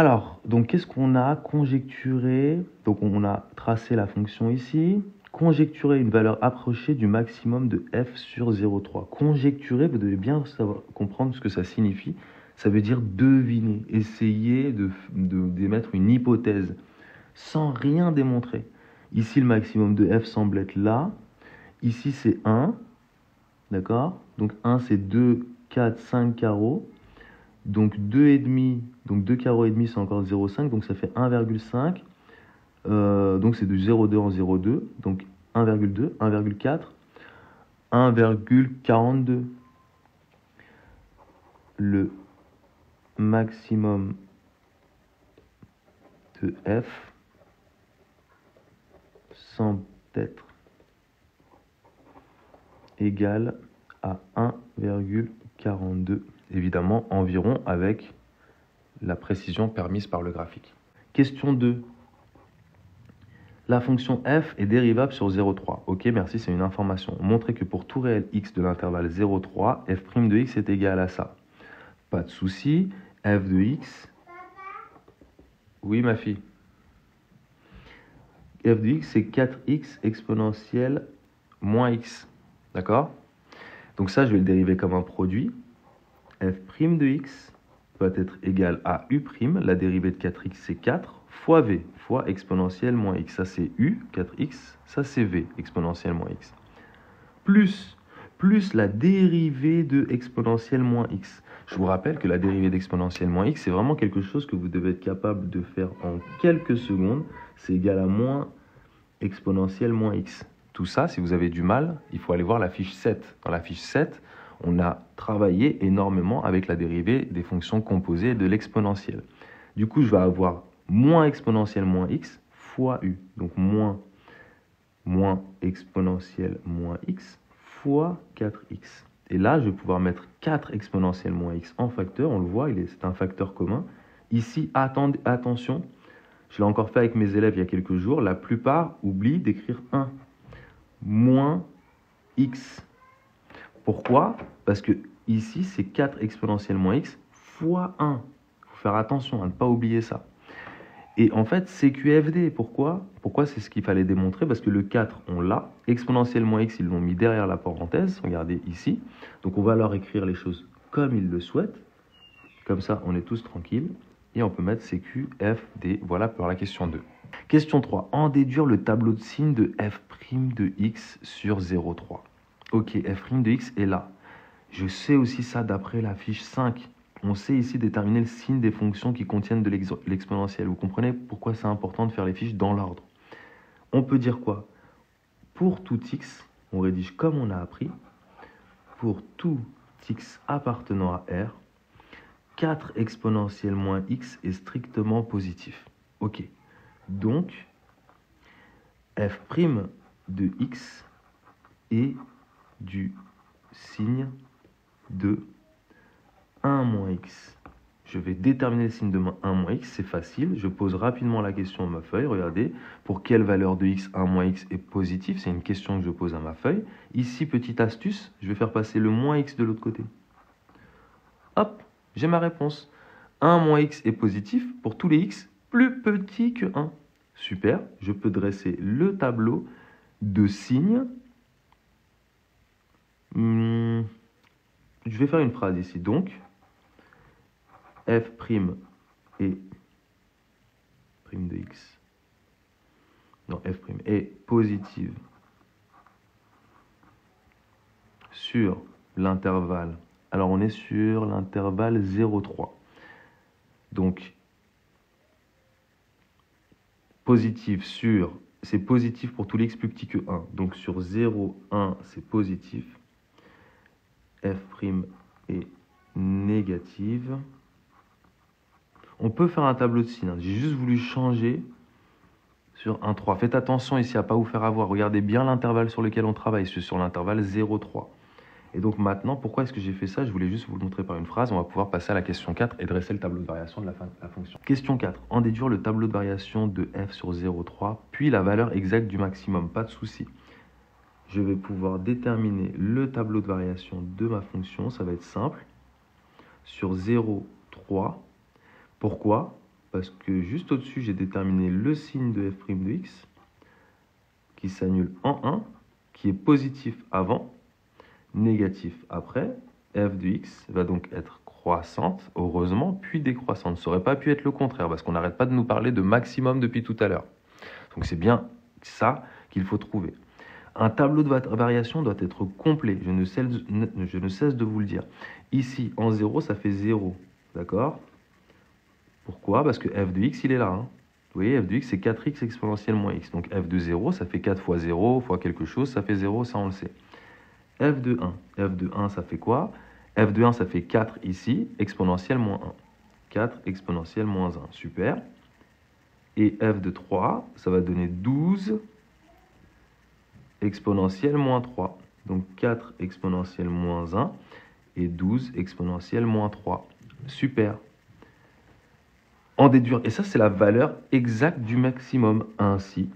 Alors, donc qu'est-ce qu'on a conjecturé Donc on a tracé la fonction ici. Conjecturer une valeur approchée du maximum de f sur 0,3. Conjecturer, vous devez bien comprendre ce que ça signifie. Ça veut dire deviner, essayer de, d'émettre une hypothèse sans rien démontrer. Ici, le maximum de f semble être là. Ici, c'est 1. D'accord? Donc 1, c'est 2, 4, 5 carreaux. Donc 2,5, donc 2 carreaux et demi, c'est encore 0,5, donc ça fait 1,5. Euh, donc c'est de 0,2 en 0,2, donc 1,2, 1,4, 1,42. Le maximum de f semble être égal à 1,42 évidemment environ avec la précision permise par le graphique. Question 2. La fonction f est dérivable sur 0,3. Ok, merci, c'est une information. Montrez que pour tout réel x de l'intervalle 0,3, f' de x est égal à ça. Pas de souci. f de x. Oui, ma fille. f de x, c'est 4x exponentielle moins x. D'accord? Donc ça, je vais le dériver comme un produit f' de x va être égal à u', la dérivée de 4x c'est 4, fois v, fois exponentielle moins x. Ça c'est u, 4x, ça c'est v, exponentielle moins x. Plus, plus la dérivée de exponentielle moins x. Je vous rappelle que la dérivée d'exponentielle moins x, c'est vraiment quelque chose que vous devez être capable de faire en quelques secondes. C'est égal à moins exponentielle moins x. Tout ça, si vous avez du mal, il faut aller voir la fiche 7. Dans la fiche 7, on a travaillé énormément avec la dérivée des fonctions composées de l'exponentielle. Du coup, je vais avoir moins exponentielle moins x fois u. Donc moins, moins exponentielle moins x fois 4x. Et là, je vais pouvoir mettre 4 exponentielle moins x en facteur. On le voit, c'est un facteur commun. Ici, attention, je l'ai encore fait avec mes élèves il y a quelques jours. La plupart oublient d'écrire 1. Moins x pourquoi? Parce que ici, c'est 4 exponentielle moins x fois 1. Il faut faire attention à ne pas oublier ça. Et en fait, c'est QFD. Pourquoi? Pourquoi c'est ce qu'il fallait démontrer? Parce que le 4, on l'a. Exponentielle moins x, ils l'ont mis derrière la parenthèse. Regardez ici. Donc on va leur écrire les choses comme ils le souhaitent. Comme ça, on est tous tranquilles. Et on peut mettre CQFD. Voilà pour la question 2. Question 3. En déduire le tableau de signe de f' de x sur 0,3. Ok, f' de x est là. Je sais aussi ça d'après la fiche 5. On sait ici déterminer le signe des fonctions qui contiennent de l'exponentielle. Vous comprenez pourquoi c'est important de faire les fiches dans l'ordre. On peut dire quoi? Pour tout x, on rédige comme on a appris. Pour tout x appartenant à R, 4 exponentielle moins x est strictement positif. Ok. Donc, f' de x est du signe de 1 moins x. Je vais déterminer le signe de 1 moins x, c'est facile. Je pose rapidement la question à ma feuille. Regardez, pour quelle valeur de x 1 moins x est positif C'est une question que je pose à ma feuille. Ici, petite astuce, je vais faire passer le moins x de l'autre côté. Hop, j'ai ma réponse. 1 moins x est positif pour tous les x plus petits que 1. Super, je peux dresser le tableau de signes Hmm. je vais faire une phrase ici. Donc, f' est prime de x. Non, f' est positive sur l'intervalle. Alors, on est sur l'intervalle 0,3. Donc, positive sur, c'est positif pour tous les x plus petits que 1. Donc, sur 0, 1, c'est positif f' est négative. On peut faire un tableau de signes. J'ai juste voulu changer sur un 3. Faites attention ici à ne pas vous faire avoir. Regardez bien l'intervalle sur lequel on travaille. C'est sur l'intervalle 0,3. Et donc maintenant, pourquoi est-ce que j'ai fait ça? Je voulais juste vous le montrer par une phrase. On va pouvoir passer à la question 4 et dresser le tableau de variation de la, fonction. Question 4. En déduire le tableau de variation de f sur 0,3, puis la valeur exacte du maximum. Pas de souci je vais pouvoir déterminer le tableau de variation de ma fonction. Ça va être simple. Sur 0, 3. Pourquoi? Parce que juste au-dessus, j'ai déterminé le signe de f' de x qui s'annule en 1, qui est positif avant, négatif après. f de x va donc être croissante, heureusement, puis décroissante. Ça n'aurait pas pu être le contraire, parce qu'on n'arrête pas de nous parler de maximum depuis tout à l'heure. Donc c'est bien ça qu'il faut trouver. Un tableau de variation doit être complet, je ne, cesse, de vous le dire. Ici, en 0, ça fait 0, d'accord? Pourquoi? Parce que f de x, il est là. Hein. Vous voyez, f de x, c'est 4x exponentielle moins x. Donc f de 0, ça fait 4 fois 0 fois quelque chose, ça fait 0, ça on le sait. f de 1, f de 1, ça fait quoi? F de 1, ça fait 4 ici, exponentielle moins 1. 4 exponentielle moins 1, super. Et f de 3, ça va donner 12 exponentielle moins 3. Donc 4 exponentielle moins 1 et 12 exponentielle moins 3. Super. En déduire, et ça c'est la valeur exacte du maximum. Ainsi,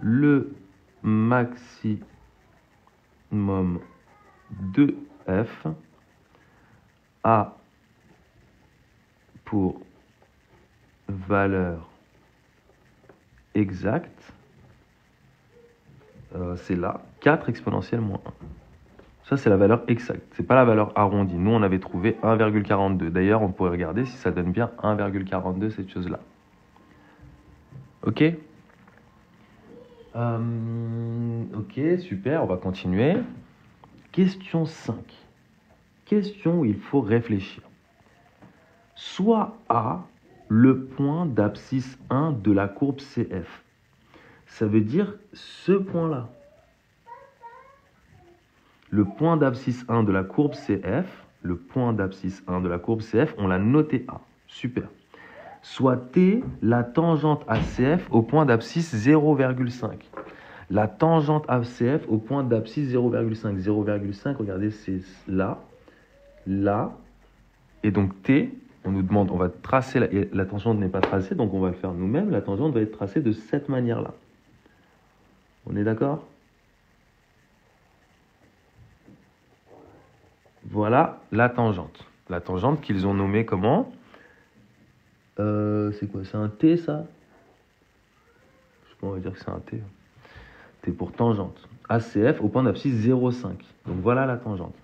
le maximum de f a pour valeur exacte, euh, c'est là, 4 exponentielle moins 1. Ça, c'est la valeur exacte. Ce n'est pas la valeur arrondie. Nous, on avait trouvé 1,42. D'ailleurs, on pourrait regarder si ça donne bien 1,42, cette chose-là. OK euh, Ok, super, on va continuer. Question 5. Question où il faut réfléchir. Soit A le point d'abscisse 1 de la courbe CF. Ça veut dire ce point-là. Le point d'abscisse 1 de la courbe CF, le point d'abscisse 1 de la courbe CF, on l'a noté A. Super. Soit T la tangente ACF au point d'abscisse 0,5. La tangente ACF au point d'abscisse 0,5. 0,5, regardez, c'est là, là, et donc T, on nous demande, on va tracer, la, tangente n'est pas tracée, donc on va le faire nous-mêmes, la tangente va être tracée de cette manière-là. On est d'accord? Voilà la tangente. La tangente qu'ils ont nommée comment? Euh, C'est quoi? C'est un T ça? Je sais pas, on va dire que c'est un T. T pour tangente. ACF au point d'abscisse 0,5. Donc voilà la tangente.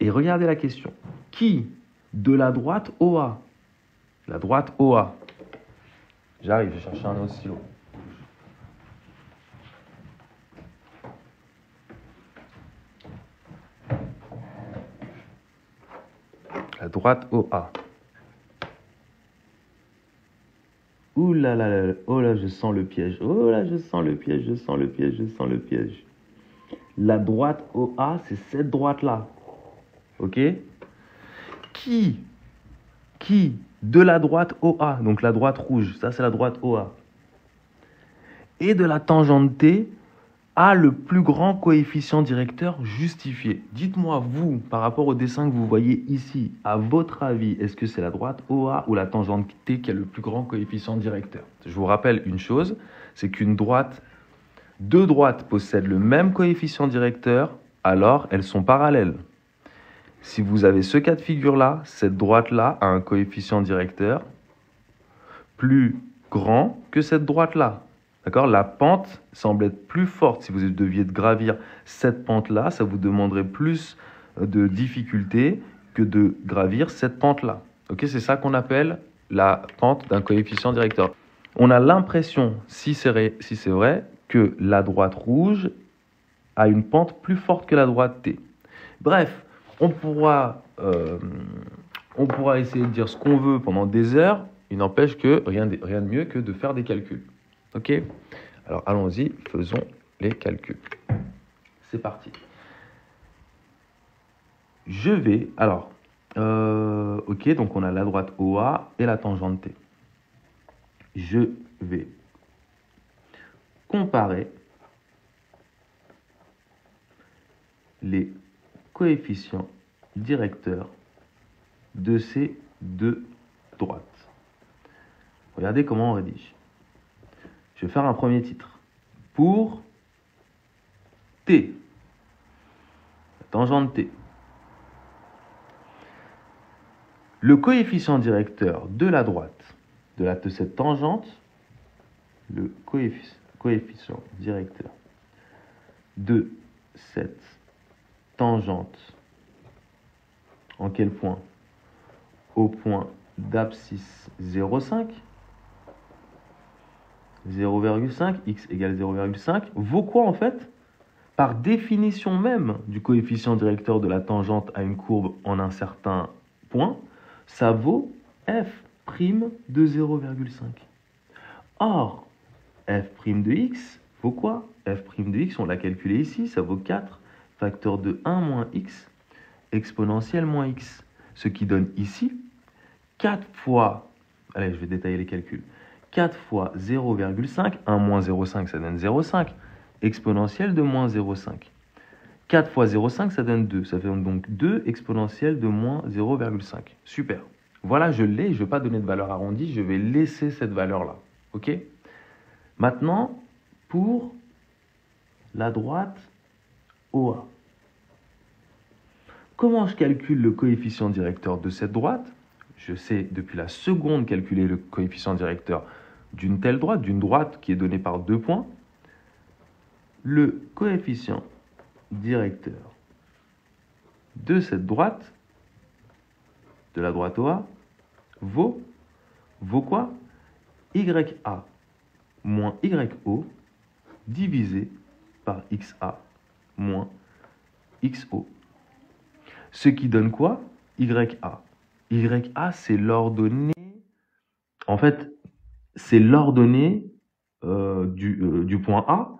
Et regardez la question. Qui de la droite OA La droite OA. J'arrive, je vais chercher un autre stylo. La droite OA. Ouh là là là, oh là, je sens le piège. Oh là, je sens le piège, je sens le piège, je sens le piège. La droite OA, c'est cette droite-là. Ok? Qui Qui de la droite OA, donc la droite rouge, ça c'est la droite OA, et de la tangente T, a le plus grand coefficient directeur justifié. Dites-moi, vous, par rapport au dessin que vous voyez ici, à votre avis, est-ce que c'est la droite OA ou la tangente T qui a le plus grand coefficient directeur? Je vous rappelle une chose, c'est qu'une droite, deux droites possèdent le même coefficient directeur, alors elles sont parallèles. Si vous avez ce cas de figure-là, cette droite-là a un coefficient directeur plus grand que cette droite-là. D'accord? La pente semble être plus forte. Si vous deviez gravir cette pente-là, ça vous demanderait plus euh, de difficulté que de gravir cette pente-là. C'est ça qu'on appelle la pente d'un coefficient directeur. On a l'impression, si c'est vrai, que la droite rouge a une pente plus forte que la droite T. Bref, on pourra, euh, on pourra essayer de dire ce qu'on veut pendant des heures. Il n'empêche que rien rien de mieux que de faire des calculs. Ok Alors allons-y, faisons les calculs. C'est parti. Je vais, alors, euh, ok, donc on a la droite OA et la tangente T. Je vais comparer les coefficients directeurs de ces deux droites. Regardez comment on rédige. Je vais faire un premier titre. Pour T, tangente T. Le coefficient directeur de la droite de, la, cette tangente, le coefficient, coefficient directeur de cette tangente, en quel point? Au point d'abscisse 0,5, 0,5, x égale 0,5, vaut quoi en fait? Par définition même du coefficient directeur de la tangente à une courbe en un certain point, ça vaut f' de 0,5. Or, f' de x vaut quoi? f' de x, on l'a calculé ici, ça vaut 4 facteur de 1 moins x exponentielle moins x. Ce qui donne ici 4 fois, allez je vais détailler les calculs, 4 fois 0,5, 1 moins 0,5 ça donne 0,5, exponentielle de moins 0,5. 4 fois 0,5 ça donne 2, ça fait donc 2 exponentielle de moins 0,5. Super. Voilà, je l'ai, je ne vais pas donner de valeur arrondie, je vais laisser cette valeur-là. OK? Maintenant, pour la droite OA. Comment je calcule le coefficient directeur de cette droite? Je sais depuis la seconde calculer le coefficient directeur d'une telle droite, d'une droite qui est donnée par deux points. Le coefficient directeur de cette droite, de la droite OA, vaut, vaut quoi? YA moins YO divisé par XA moins XO. Ce qui donne quoi? YA. YA, c'est l'ordonnée. En fait, c'est l'ordonnée euh, du, euh, du point A.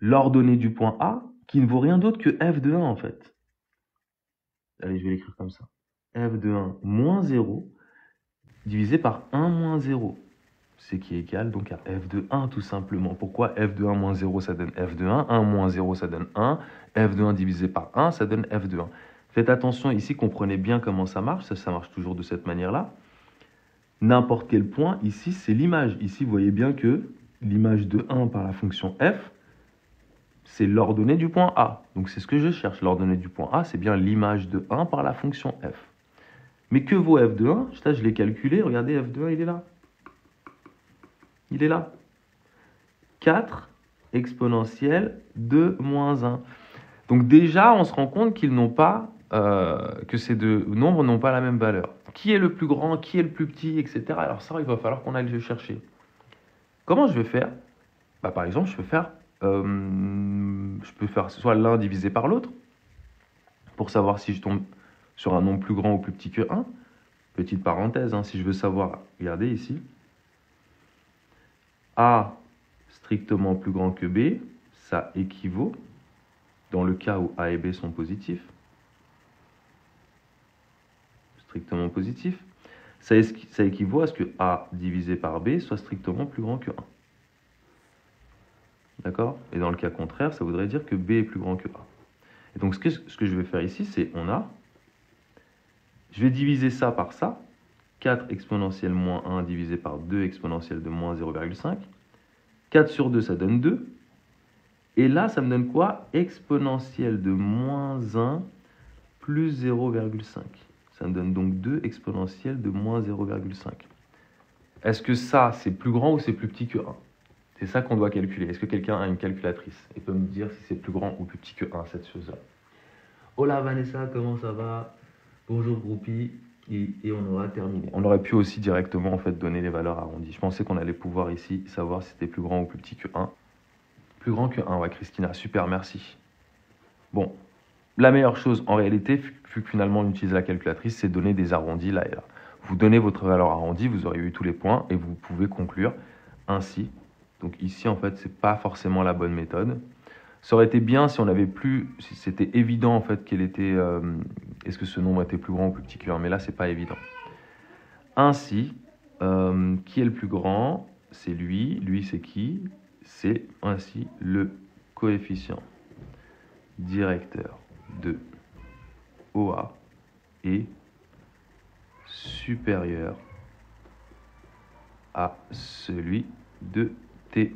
L'ordonnée du point A qui ne vaut rien d'autre que f de 1 en fait. Allez, je vais l'écrire comme ça. f de 1 moins 0 divisé par 1 moins 0 ce qui est égal donc à f de 1 tout simplement. Pourquoi f de 1 moins 0 ça donne f de 1, 1 moins 0 ça donne 1, f de 1 divisé par 1 ça donne f de 1. Faites attention ici, comprenez bien comment ça marche, ça, ça marche toujours de cette manière-là. N'importe quel point ici c'est l'image. Ici vous voyez bien que l'image de 1 par la fonction f, c'est l'ordonnée du point A. Donc c'est ce que je cherche, l'ordonnée du point A, c'est bien l'image de 1 par la fonction f. Mais que vaut f de 1 je l'ai calculé, regardez f de 1 il est là. Il est là. 4 exponentielle de moins 1. Donc déjà, on se rend compte qu'ils n'ont pas, euh, que ces deux nombres n'ont pas la même valeur. Qui est le plus grand, qui est le plus petit, etc. Alors ça, il va falloir qu'on aille le chercher. Comment je vais faire? Bah, Par exemple, je peux faire, euh, je peux faire soit l'un divisé par l'autre, pour savoir si je tombe sur un nombre plus grand ou plus petit que 1. Petite parenthèse, hein, si je veux savoir, regardez ici, a strictement plus grand que B, ça équivaut, dans le cas où A et B sont positifs, strictement positif, ça, équivaut à ce que A divisé par B soit strictement plus grand que 1. D'accord? Et dans le cas contraire, ça voudrait dire que B est plus grand que A. Et donc ce que, ce que je vais faire ici, c'est on a, je vais diviser ça par ça, 4 exponentielle moins 1 divisé par 2 exponentielle de moins 0,5. 4 sur 2, ça donne 2. Et là, ça me donne quoi? Exponentielle de moins 1 plus 0,5. Ça me donne donc 2 exponentielle de moins 0,5. Est-ce que ça, c'est plus grand ou c'est plus petit que 1 C'est ça qu'on doit calculer. Est-ce que quelqu'un a une calculatrice et peut me dire si c'est plus grand ou plus petit que 1, cette chose-là? Hola Vanessa, comment ça va? Bonjour groupie et, on aura terminé. On aurait pu aussi directement en fait donner les valeurs arrondies. Je pensais qu'on allait pouvoir ici savoir si c'était plus grand ou plus petit que 1. Plus grand que 1, ouais Christina, super, merci. Bon, la meilleure chose en réalité, vu que finalement on utilise la calculatrice, c'est donner des arrondis là et là. Vous donnez votre valeur arrondie, vous aurez eu tous les points et vous pouvez conclure ainsi. Donc ici en fait, c'est pas forcément la bonne méthode. Ça aurait été bien si on avait plus, si c'était évident en fait qu'elle était, euh, est-ce que ce nombre était plus grand ou plus petit que 1, mais là c'est pas évident. Ainsi, euh, qui est le plus grand? C'est lui. Lui c'est qui? C'est ainsi le coefficient directeur de OA est supérieur à celui de T.